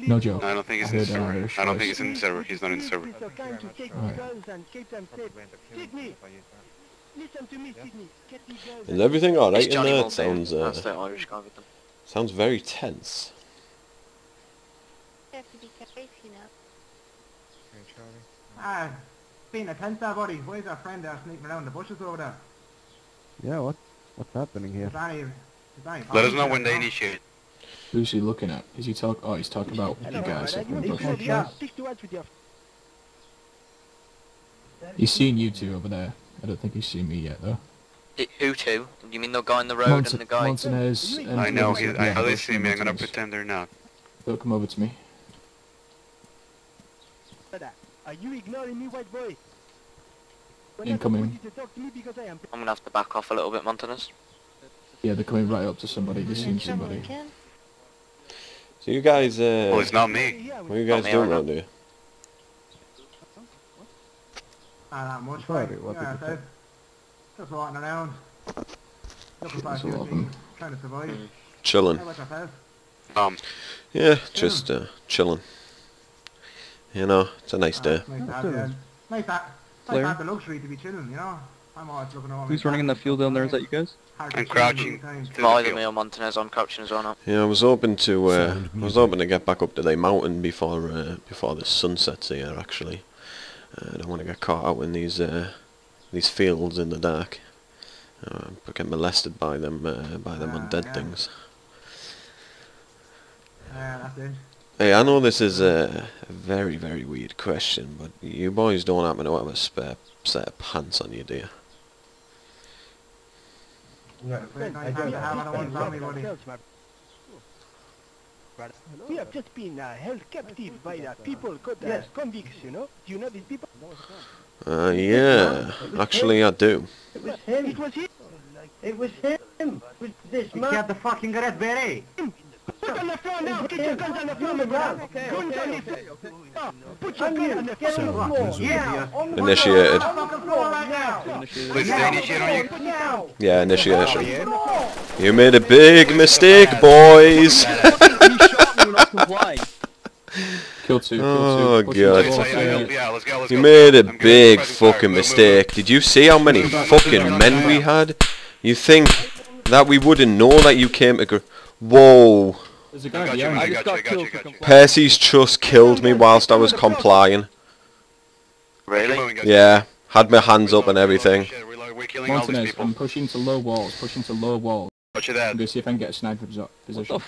please. No joke. No, I don't think he's I in the server. Irish I don't think he's in the server. He's not in the server. be so kind to take Alright. the girls and keep them safe. Sydney, listen to me, Sydney. Get the girls Is everything alright in there? It sounds, uh, That's the Irish guy with them. sounds very tense. You have to be careful now. Ah, being a tense there, buddy. Why is our friend there sneaking around the bushes over there? Yeah, what? What's happening here? Is that any, is that any Let us know when they initiate. Who's he looking at? Is he talk? Oh, he's talking about you Hello, guys. brother. up You in the want bush. go there? Stick to us with your He's seen you two over there. I don't think he's seen me yet though. I- Who two? You mean the guy on the road Monta- and the guy? Montanez and I know. He, Montanez, I know they see me. I'm gonna pretend they're not. They'll come over to me. Uh, are you ignoring me, white boy? When Incoming. I told you to talk to me because I am I'm gonna have to back off a little bit, Montanez. Yeah, they're coming right up to somebody. They've seen Trouble somebody. Again? So you guys, uh, Well, it's not me. what are you guys doing I around here? Ah, not much, Sorry, right? what did Yeah, you say? just walking around. Looking for a few things, trying to survive. Chilling. How about yourself? Um, Yeah, just, uh, chilling. You know, it's a nice Ah, day. Nice to have, Chilling. yeah. Nice to, nice Claire? to have the luxury to be chilling, you know? I'm always. Who's running in the field down there? Is that you guys? I'm crouching. sometimes. to the Either field. me or Montanez, I'm crouching as well now. Yeah, I was hoping to, uh, I was hoping to get back up to the mountain before, uh, before the sun sets here, actually. Uh, I don't want to get caught out in these, uh, these fields in the dark. Uh, get molested by them, uh, by them Ah, undead yeah. things. Yeah. Hey, I know this is a, a very, very weird question, but you boys don't happen to have a spare set of pants on you, do you? Yeah, very nice time to have on one family, buddy. Ourselves, my- Brother, We have just been uh, held captive by the people called uh, convicts, you know? Do you know these people? Uh, yeah, actually I do. It was him. It was him. It was him with this You man. got the fucking Gareth Beret. Put on the floor now. Get your guns on the floor, my brother. Guns on the floor. Put your guns on the Get on floor. floor. Yeah. On the Initiated. On the fucking floor right now. Initiated. Please stay initiate on you. Yeah, initiation. Oh, you made a big mistake, boys. he shot me not complying. Kill two. Kill Oh, two. Push God. into Let's, all three. yeah, let's go. Let's You made a I'm good. big fucking Move, move, mistake. Did you see how many fucking men we had? You think that we wouldn't know that you came to... Gr- Whoa. There's a I guy behind I I you. got you, got I got you, killed I for got you. complying. Percy's just killed me whilst I was complying. Really? Yeah, had my hands up and everything. We're, we're killing all these Montanez. I'm pushing to low walls. Pushing to low walls. Watch your I'm gonna see if I can get a sniper posi- What the position.